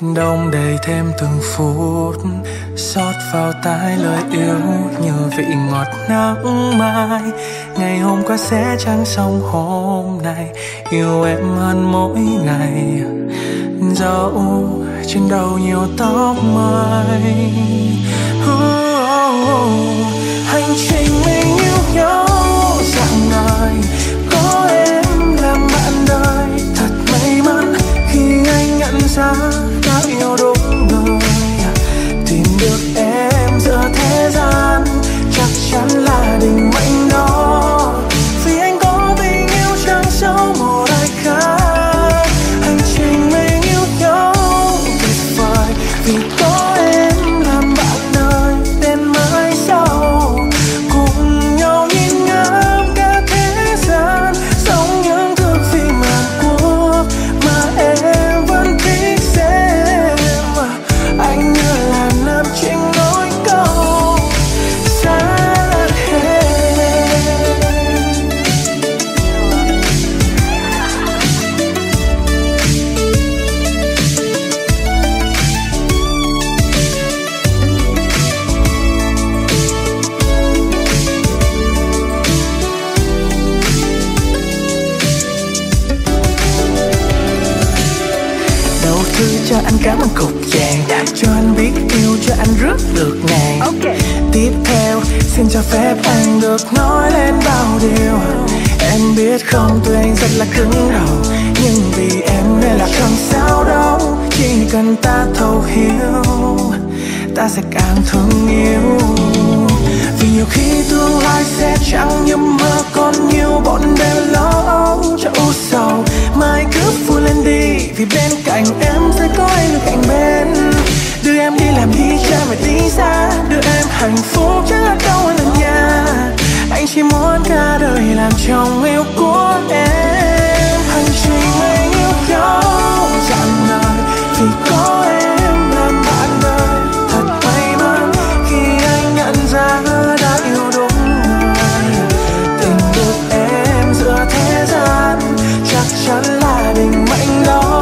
đông đầy thêm từng phút, xót vào tai lời yêu như vị ngọt nắng mai. Ngày hôm qua sẽ chẳng xong hôm nay, yêu em hơn mỗi ngày. Dẫu trên đầu nhiều tóc mai oh, oh, oh. hành trình mình yêu nhau. Được nói lên bao điều. Em biết không tuy anh rất là cứng đầu. Nhưng vì em nên là không sao đâu. Chỉ cần ta thấu hiểu, ta sẽ càng thương yêu. Vì nhiều khi tương lai sẽ chẳng như mơ, còn nhiều bọn đêm lo âu cho u sầu. Mai cứ vui lên đi, vì bên cạnh em sẽ có anh được cạnh bên. Đưa em đi làm đi, cha phải đi xa. Đưa em hạnh phúc, chắc là đâu anh anh chỉ muốn cả đời làm chồng yêu của em. Hành trình anh yêu nhau. Dặn ngời vì có em làm bạn đời. Thật may mắn khi anh nhận ra đã yêu đúng người. Tình được em giữa thế gian chắc chắn là định mệnh đó.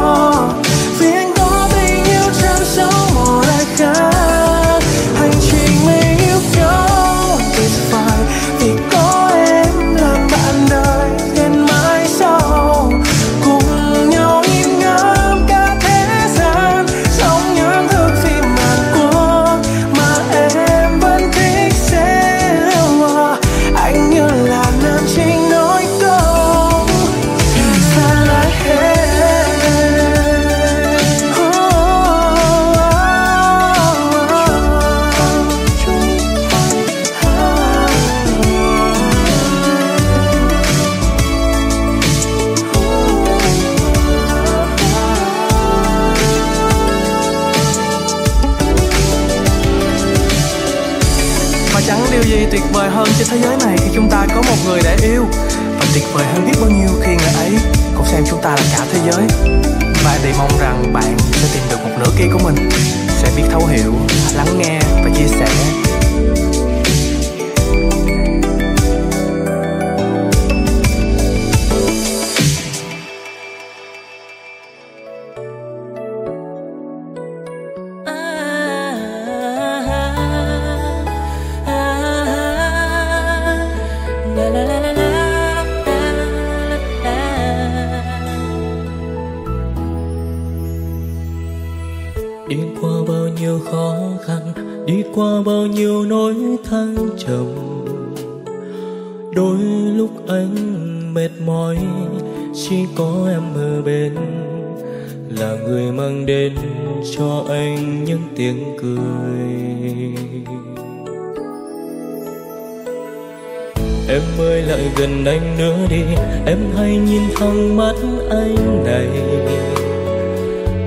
Đi qua bao nhiêu nỗi thăng trầm, đôi lúc anh mệt mỏi, chỉ có em ở bên là người mang đến cho anh những tiếng cười. Em ơi, lại gần anh nữa đi, Em hãy nhìn thẳng mắt anh này.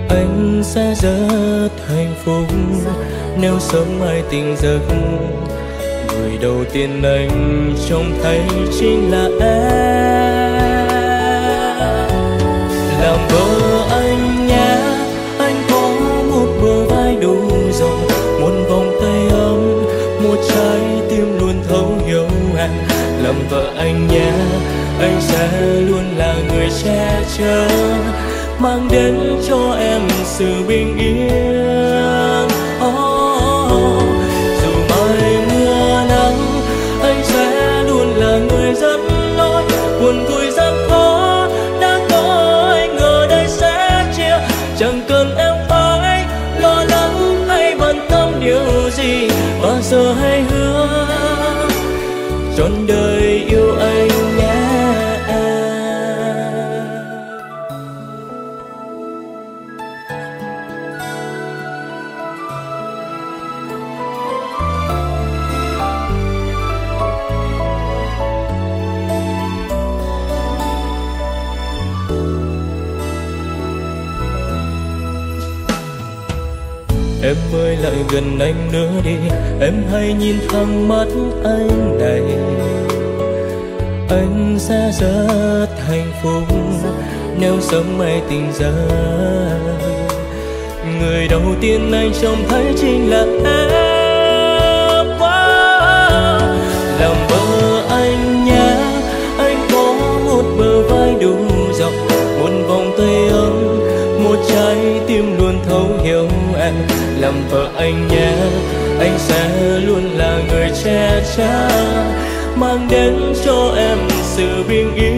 Anh sẽ rất hạnh phúc nếu sớm mai tình giấc. Người đầu tiên anh trông thấy chính là em. Làm vợ anh nhé, anh có một bờ vai đủ rộng, một vòng tay ấm, một trái tim luôn thấu hiểu em. Làm vợ anh nhé, anh sẽ luôn là người che chở, mang đến cho em sự bình yên. Trọn đời yêu anh nhé. Em ơi, lại gần anh nữa đi. Em hãy nhìn thẳng mắt anh này. Sớm mai tình ra người đầu tiên anh trông thấy chính là em. Wow. làm vợ anh nhé, anh có một bờ vai đủ rộng, một vòng tay ấm, một trái tim luôn thấu hiểu em. Làm vợ anh nhé, anh sẽ luôn là người che chở, mang đến cho em sự bình yên.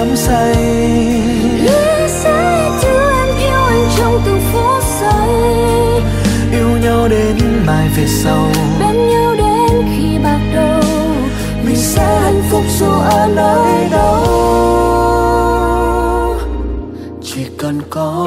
đắm say. Do, em yêu anh trong từng phút giây. Yêu nhau để về sau. Bên nhau đến khi bạc đầu. Mình sẽ hạnh phúc dù ở nơi đâu. Chỉ cần có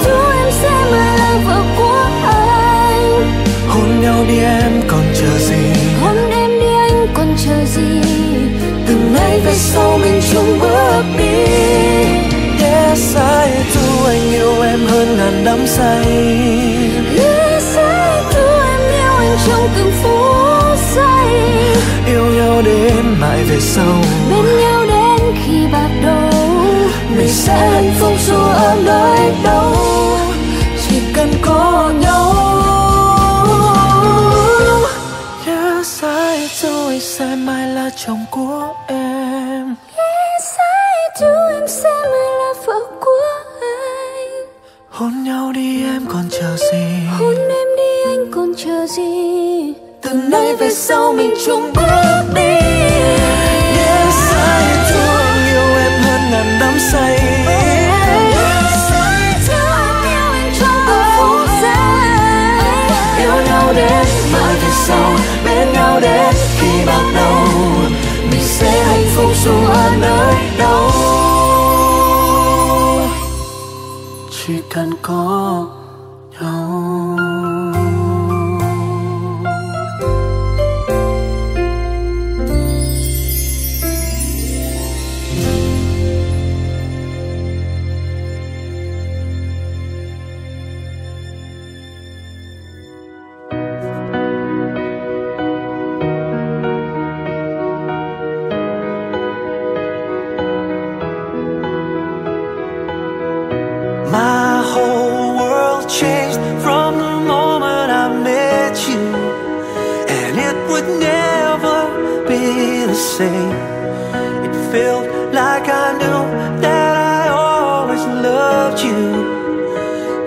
do đi em còn chờ gì? Chờ gì? Từ nay về sau mình chung bước đi. Yes I do anh yêu em hơn ngàn đắm say. Yes I do em yêu anh trong từng phút giây Yêu nhau đến mãi về sau. Bên nhau đến khi bạc đầu. Mình sẽ hạnh phúc dù ở nơi đâu. Chỉ cần có nhau sẽ mai là chồng của em. Yes I do em sẽ mai là vợ của anh. Hôn nhau đi em còn chờ gì? Hôn em đi anh còn chờ gì? Từ nay về sau mình chung bước đi. Yes I do anh yêu em hơn ngàn đắm say chỉ cần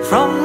from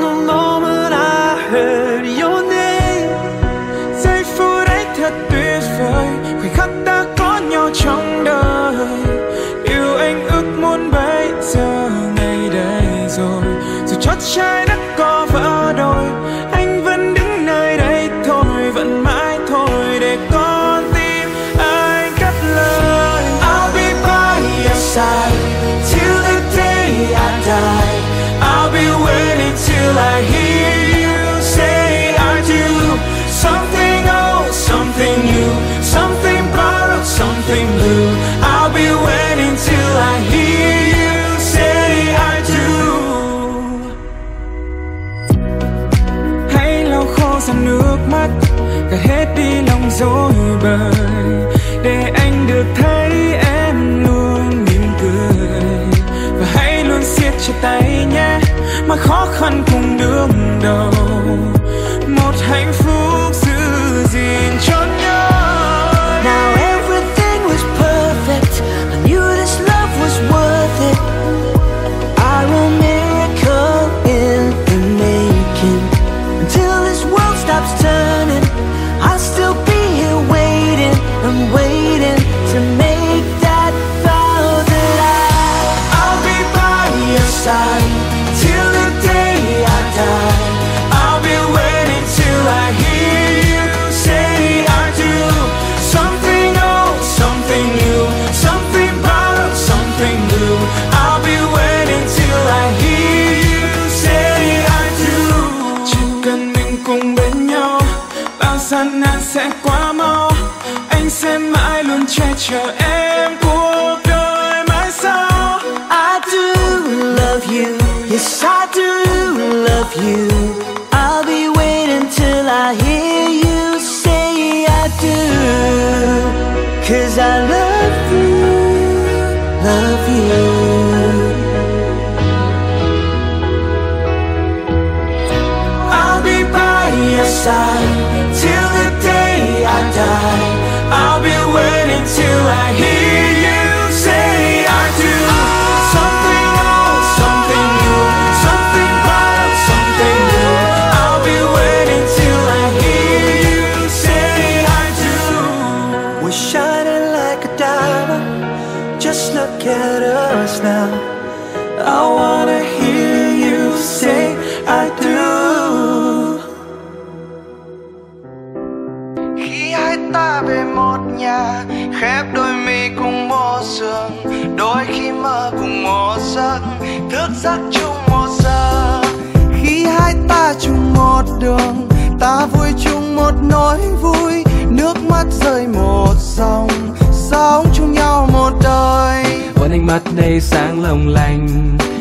một nỗi vui, nước mắt rơi một dòng sống chung nhau một đời. Vẫn ánh mắt đây sáng long lanh,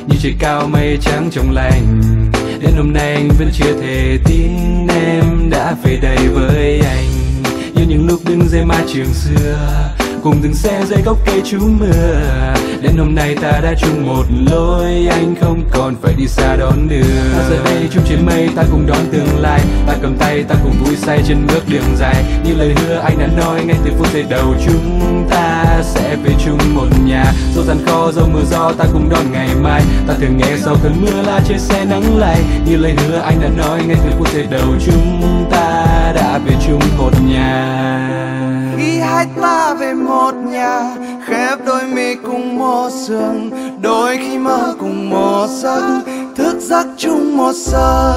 Như trời cao mây trắng trong lành. Đến hôm nay anh vẫn chưa thể tin Em đã về đây với anh. Như những lúc đứng dưới mái trường xưa Cùng từng xe dưới gốc cây trú mưa. Đến hôm nay ta đã chung một lối, Anh không còn phải đi xa đón đường Ta giờ đây chung trên mây, ta cùng đón tương lai. Ta cầm tay, ta cùng vui say trên bước đường dài. Như lời hứa anh đã nói, ngay từ phút giây đầu chúng ta sẽ về chung một nhà. Dẫu gian khó dẫu mưa gió, ta cùng đón ngày mai. Ta thường nghe sau cơn mưa là trời sẽ nắng lại Như lời hứa anh đã nói, ngay từ phút giây đầu chúng ta đã về chung một nhà khi hai ta về một nhà, khép đôi mi cùng một giường đôi khi mơ cùng một giấc thức giấc chung một giờ.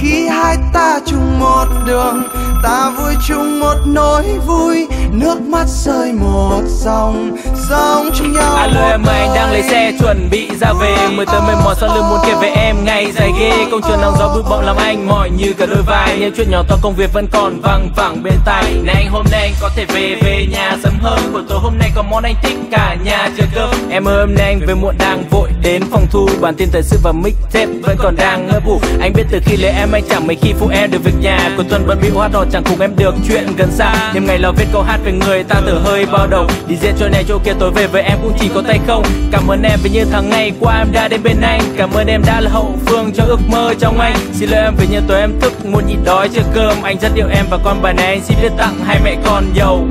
Khi hai ta chung một đường ta vui chung một nỗi vui nước mắt rơi một dòng sống chung nhau Alo em ơi, anh đang lấy xe chuẩn bị ra về. Mới tới mây mỏi sau lưng muốn kể về em ngày dài ghê. Công trường nắng gió bụi bọng làm anh mỏi như cả đôi vai. Những chuyện nhỏ to công việc vẫn còn văng vẳng bên tai. Này anh hôm nay anh có thể về về nhà sớm hơn. Buổi tối hôm nay có món anh thích cả nhà chờ cơm. Em ơi hôm nay anh về muộn đang vội đến phòng thu. Bản tin thời sự và mixtape vẫn còn đang ngơ ngủ. Anh biết từ khi lấy em anh chẳng mấy khi phụ em được việc nhà. Cuối tuần bận bị hát hò chẳng cùng em được chuyện gần xa. Đêm ngày lo viết câu hát về người ta thở hơi bao đầu Đi diễn chỗ này chỗ kia tối về với em cũng chỉ có tay không. Cảm ơn em vì như tháng ngày qua em đã đến bên anh. Cảm ơn em đã là hậu phương cho ước mơ trong anh. Xin lỗi em vì như tối em thức muốn nhịn đói chưa cơm. Anh rất yêu em và con bài này anh xin viết tặng hai mẹ con giàu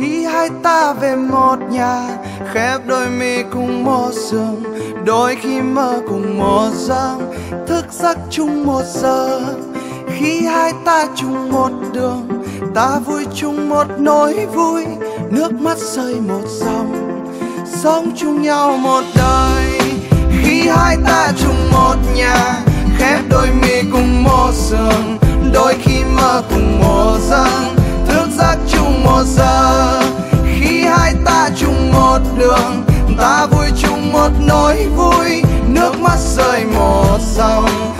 khi hai ta về một nhà, khép đôi mi cùng một giường đôi khi mơ cùng một giấc, thức giấc chung một giờ khi hai ta chung một đường, ta vui chung một nỗi vui. Nước mắt rơi một dòng, sống chung nhau một đời. Khi hai ta chung một nhà, khép đôi mi cùng một giường đôi khi mơ cùng một giấc thức giấc chung một giờ. Khi hai ta chung một đường, ta vui chung một nỗi vui. Nước mắt rơi một dòng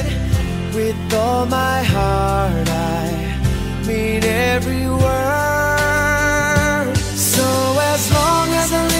With all my heart, I mean every word. So as long as I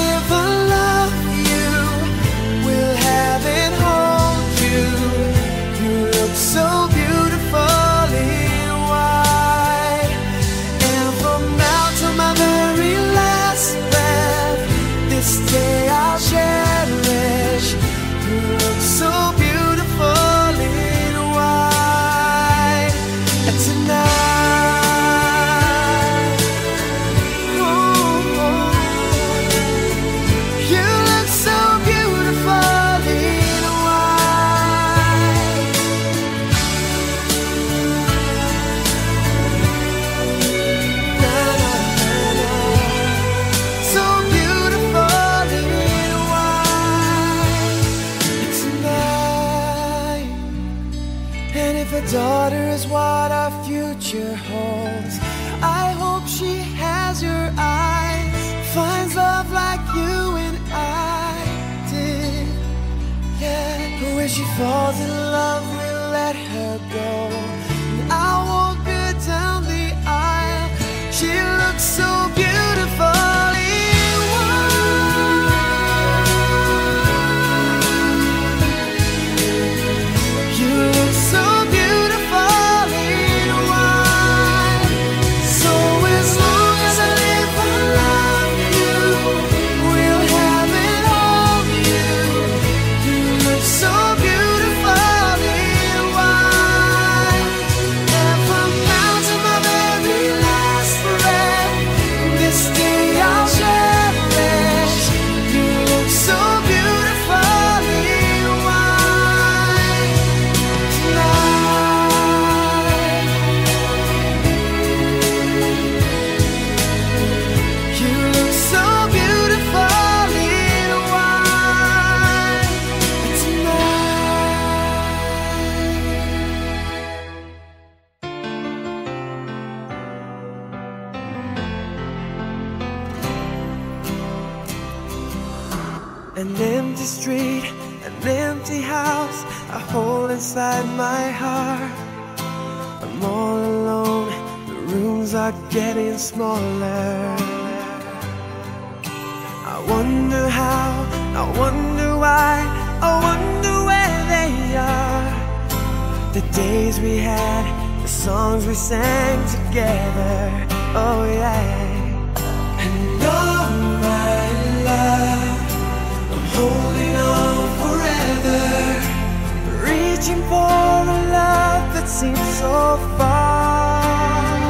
for a love that seems so far.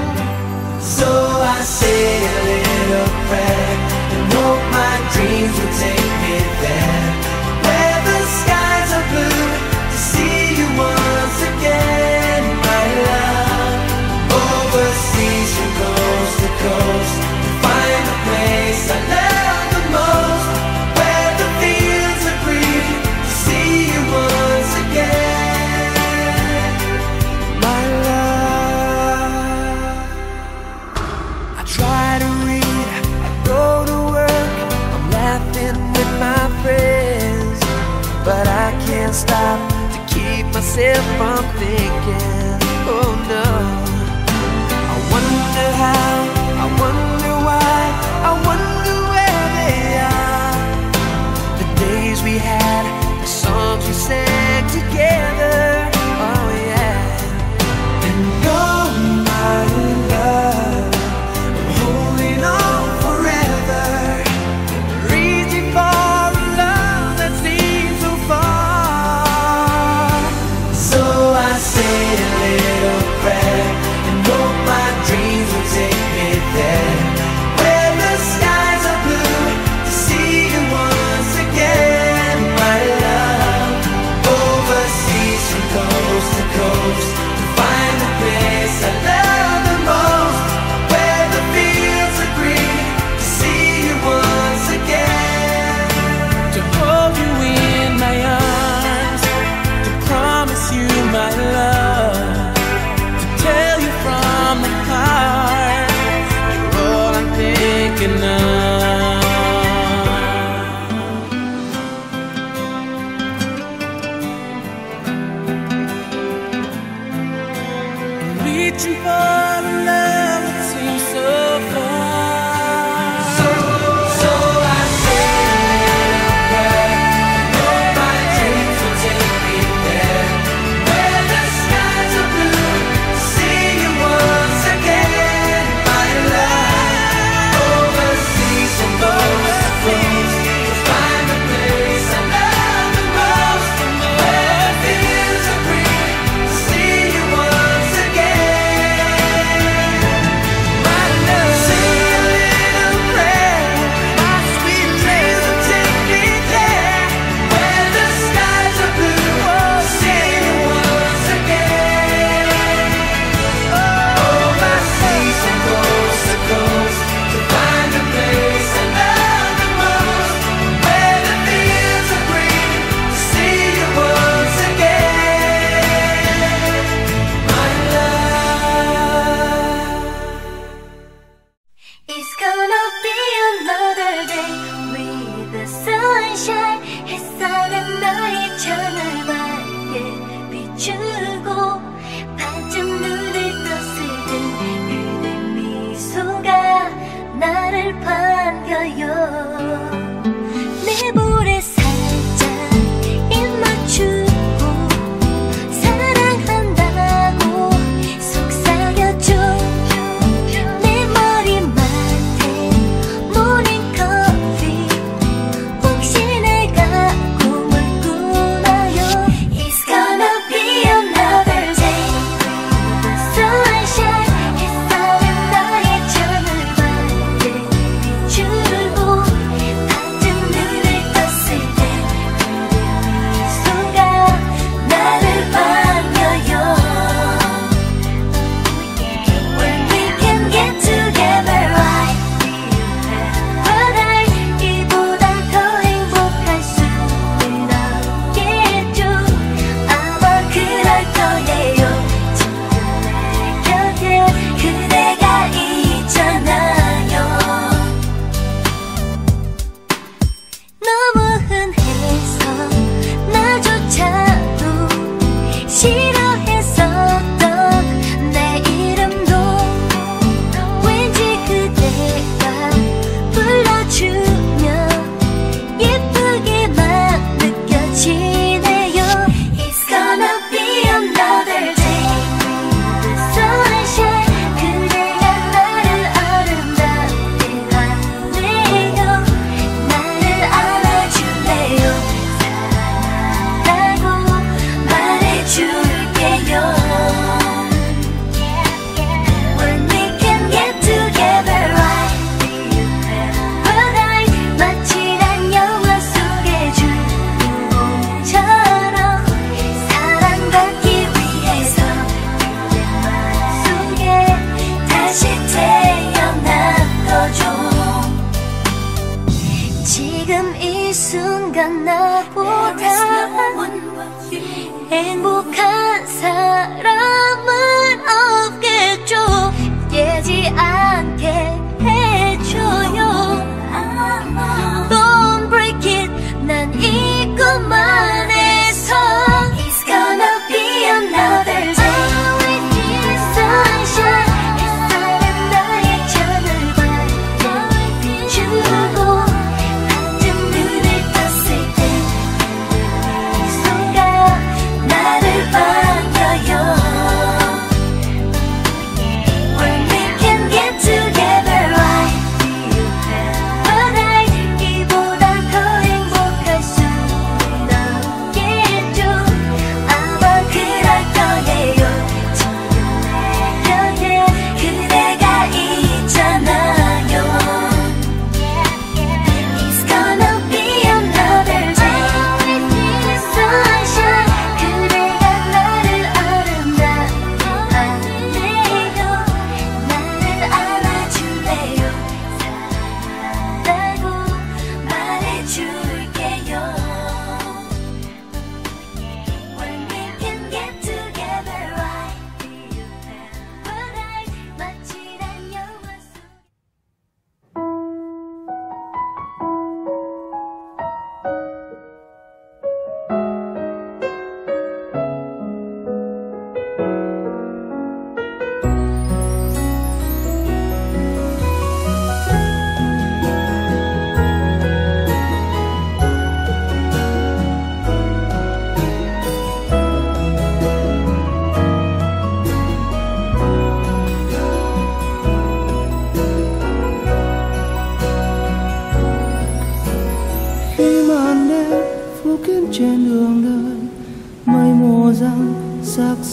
So I say a little prayer and hope my dreams will take me there. Where the skies are blue to see you once again, my love. Overseas from coast to coast. if I'm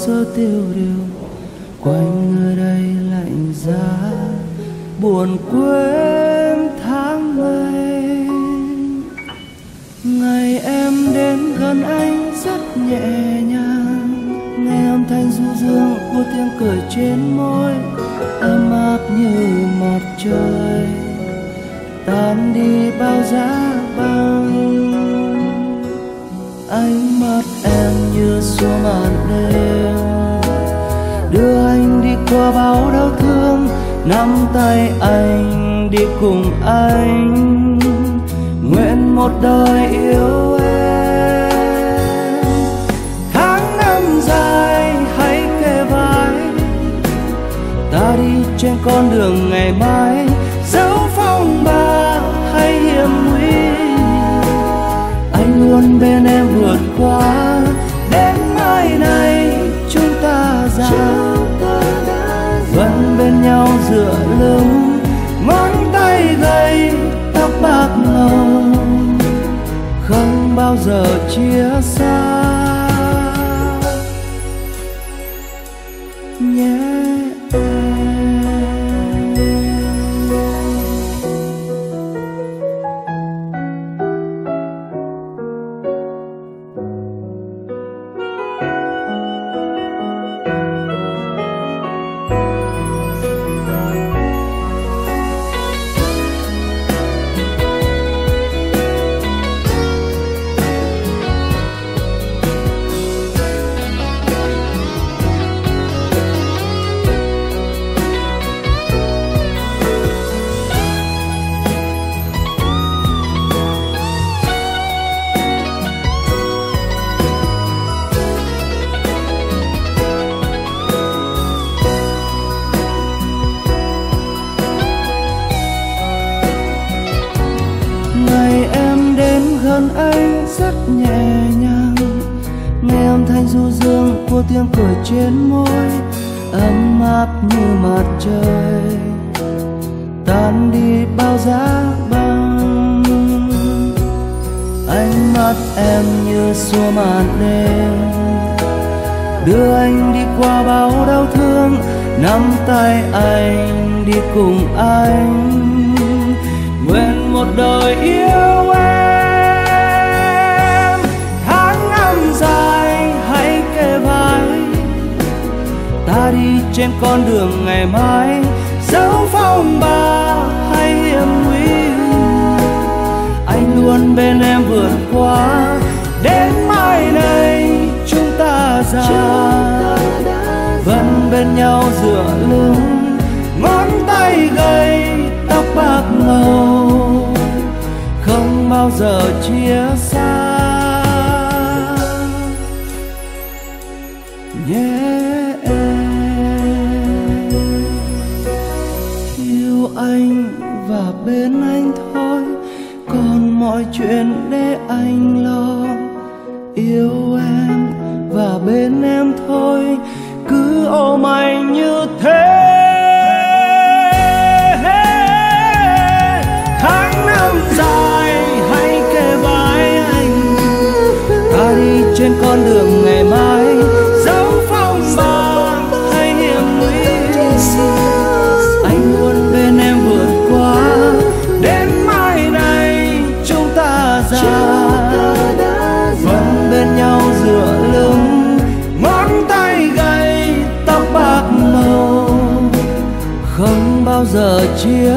sơ tiêu điều quanh nơi đây lạnh giá buồn quê. dáng vẫn bên nhau dựa lưng, ngón tay gầy tóc bạc ngầu không bao giờ chia xa. du dương của tiếng cười trên môi, ấm áp như mặt trời. Tan đi bao giá băng, ánh mắt em như xua màn đêm. Đưa anh đi qua bao đau thương, nắm tay anh đi cùng anh. Nguyện một đời yêu ta đi trên con đường ngày mai. Dẫu phong ba hay hiểm nguy anh luôn bên em vượt qua. Đến mai này chúng ta già vẫn bên nhau dựa lưng. Ngón tay gầy tóc bạc màu. Không bao giờ chia xa. Anh lo yêu em và bên em thôi. Cứ ôm anh như thế. Bao giờ chia